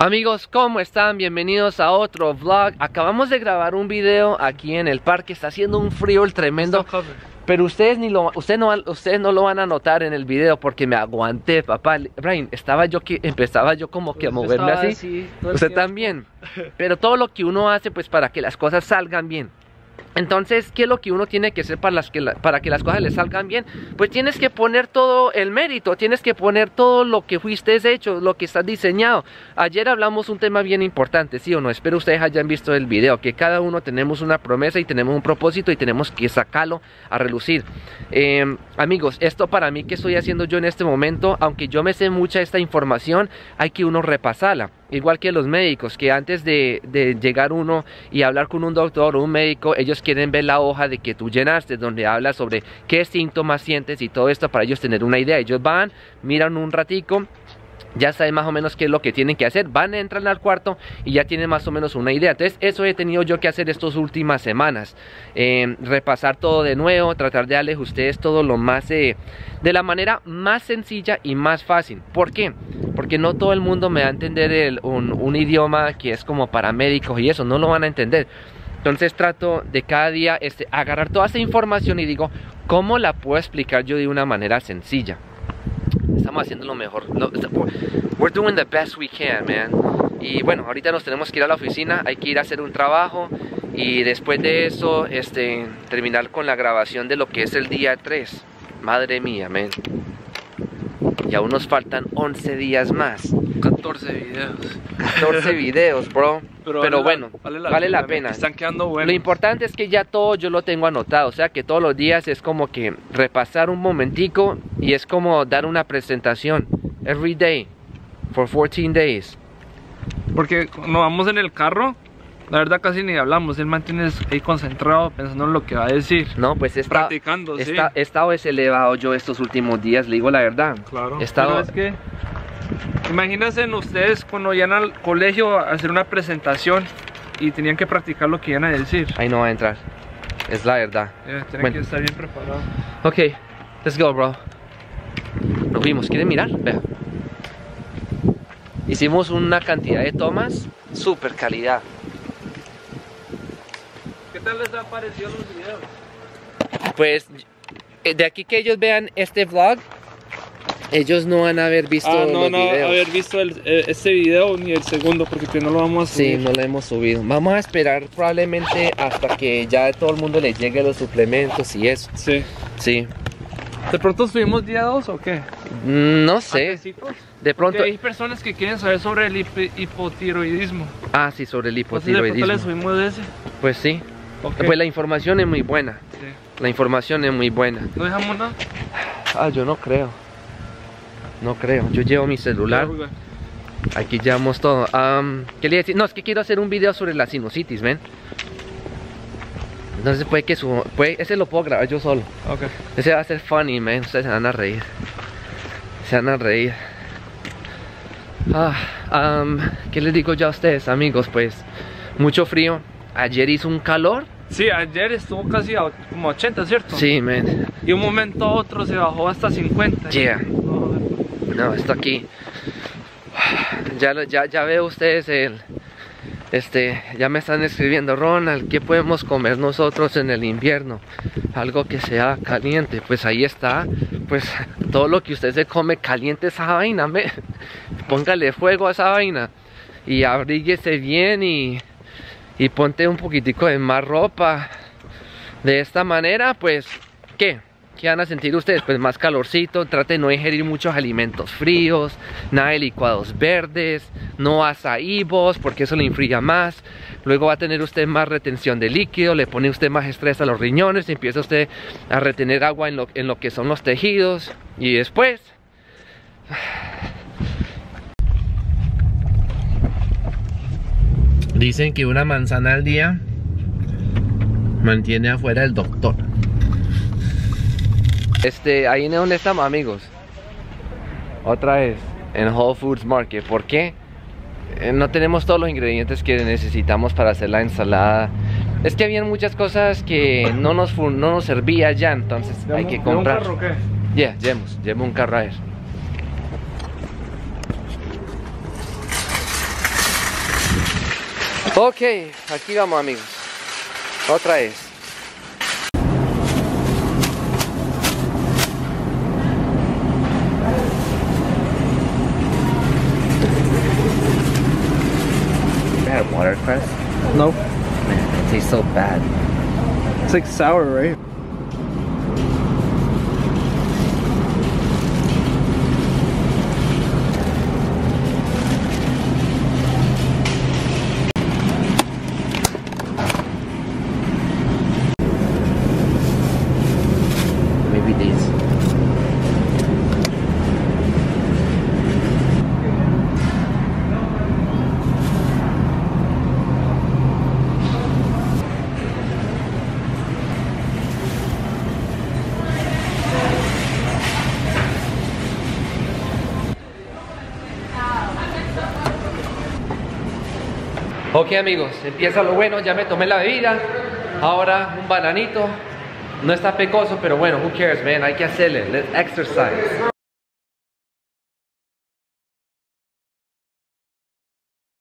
Amigos, ¿cómo están? Bienvenidos a otro vlog. Acabamos de grabar un video aquí en el parque. Está haciendo un frío el tremendo. Pero ustedes ni lo, ustedes no, ustedes no lo van a notar en el video porque me aguanté, papá. Brian, estaba yo que empezaba yo como que a moverme así. Usted tiempo. también. Pero todo lo que uno hace, pues para que las cosas salgan bien. Entonces, ¿qué es lo que uno tiene que hacer para, las que para que las cosas le salgan bien? Pues tienes que poner todo el mérito, tienes que poner todo lo que fuiste hecho, lo que está diseñado. Ayer hablamos un tema bien importante, ¿sí o no? Espero ustedes hayan visto el video, que cada uno tenemos una promesa y tenemos un propósito y tenemos que sacarlo a relucir. Eh, amigos, esto para mí que estoy haciendo yo en este momento, aunque yo me sé mucha esta información, hay que uno repasarla. Igual que los médicos, que antes de, de llegar uno y hablar con un doctor o un médico, ellos quieren ver la hoja de que tú llenaste, donde habla sobre qué síntomas sientes y todo esto para ellos tener una idea. Ellos van, miran un ratico, ya saben más o menos qué es lo que tienen que hacer, van, entran al cuarto y ya tienen más o menos una idea. Entonces eso he tenido yo que hacer estas últimas semanas, Eh, repasar todo de nuevo, tratar de darles a ustedes todo lo más, eh, de la manera más sencilla y más fácil. ¿Por qué? Porque no todo el mundo me va a entender un, un idioma que es como para médicos y eso, no lo van a entender. Entonces trato de cada día este, agarrar toda esa información y digo, ¿cómo la puedo explicar yo de una manera sencilla? Estamos haciendo lo mejor. We're doing the best we can, man. Y bueno, ahorita nos tenemos que ir a la oficina, hay que ir a hacer un trabajo y después de eso, este, terminar con la grabación de lo que es el día 3. Madre mía, man. Y aún nos faltan 11 días más. 14 videos. 14 videos, bro. Pero, vale la- bueno, vale la, pena. Están quedando buenos. Lo importante es que ya todo yo lo tengo anotado, o sea que todos los días es como que repasar un momentico y es como dar una presentación every day for 14 days. Porque cuando vamos en el carro, la verdad casi ni hablamos. Él mantiene ahí concentrado pensando en lo que va a decir. No, pues está, Practicando, sí. está, he estado es elevado yo estos últimos días, le digo la verdad. Claro. He estado- es que, imagínense ustedes cuando iban al colegio a hacer una presentación y tenían que practicar lo que iban a decir. Ahí no va a entrar, es la verdad. Eh, tienen Bueno. que estar bien preparados. Ok, let's go, bro. Nos fuimos, ¿quieren mirar? Vea. Hicimos una cantidad de tomas, super calidad. ¿Qué tal les han parecido los videos? Pues eh, de aquí que ellos vean este vlog, ellos no van a haber visto Ah, no, los no, videos. haber visto el- eh, este video ni el segundo porque que no lo vamos a Sí, subir. no lo hemos subido. Vamos a esperar probablemente hasta que ya todo el mundo les llegue los suplementos y eso. Sí. Sí. ¿De pronto subimos día 2 o qué? Mm, No sé. ¿Antecitos? De pronto. Porque hay personas que quieren saber sobre el hipi- hipotiroidismo. Ah, sí, sobre el Entonces de pronto le hipotiroidismo. subimos de ese. Pues sí. Pues la información es muy buena. Sí. La información es muy buena. ¿No dejamos nada? Ah, yo no creo. No creo. Yo llevo mi celular. Aquí llevamos todo. ¿Qué le decir? No, es que quiero hacer un video sobre la sinusitis, ven. Entonces puede que su... Puede, ese lo puedo grabar yo solo. Ok. Ese va a ser funny, man. Ustedes se van a reír. Se van a reír. Ah, ¿Qué les digo yo a ustedes, amigos? Pues mucho frío. Ayer hizo un calor. Sí, ayer estuvo casi a como 80, ¿cierto? Sí, man. Y un momento a otro se bajó hasta 50. Yeah. No, esto aquí. Ya, ya, ya veo ustedes el. Este, ya me están escribiendo, Ronald, ¿qué podemos comer nosotros en el invierno? Algo que sea caliente. Pues ahí está. Pues todo lo que usted se come caliente esa vaina, me. Póngale fuego a esa vaina. Y abríguese bien y. Y ponte un poquitico de más ropa. De esta manera, pues, ¿qué? ¿Qué van a sentir ustedes? Pues más calorcito, trate de no ingerir muchos alimentos fríos, nada de licuados verdes, no azaíbos porque eso le enfría más. Luego va a tener usted más retención de líquido, le pone usted más estrés a los riñones, empieza usted a retener agua en lo, en lo que son los tejidos y después... Dicen que una manzana al día mantiene afuera el doctor. Este, ahí en donde estamos, amigos. Otra vez, en Whole Foods Market. ¿Por qué? Eh, no tenemos todos los ingredientes que necesitamos para hacer la ensalada. Es que habían muchas cosas que no nos, no nos servía ya, entonces hay que ¿De un comprar. carro o qué? Ya, llevemos un carro a ver. Ok, aquí vamos amigos. Otra vez. You had watercress? No. Man, it tastes so bad. It's like sour, right? Ok amigos, empieza lo bueno, ya me tomé la bebida. Ahora un bananito. No está pecoso, pero bueno, who cares, man? Hay que hacerle. Let's exercise.